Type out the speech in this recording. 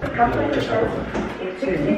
The company says it's